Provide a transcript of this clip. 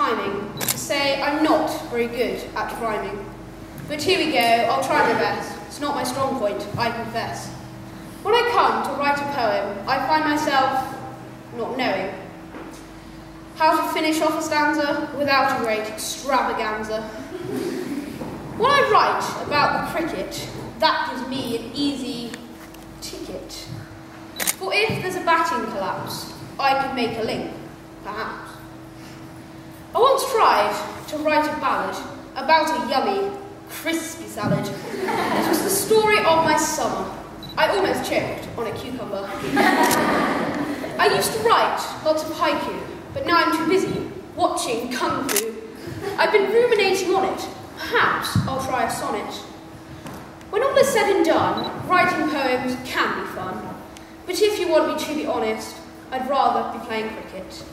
timing to say I'm not very good at rhyming. But here we go, I'll try my best. It's not my strong point, I confess. When I come to write a poem, I find myself not knowing how to finish off a stanza without a great extravaganza. When I write about the cricket, that gives me an easy ticket. For if there's a batting collapse, I can make a link, perhaps. Once tried to write a ballad about a yummy, crispy salad. It was the story of my summer. I almost choked on a cucumber. I used to write lots of haiku, but now I'm too busy watching Kung Fu. I've been ruminating on it. Perhaps I'll try a sonnet. When all is said and done, writing poems can be fun. But if you want me to be honest, I'd rather be playing cricket.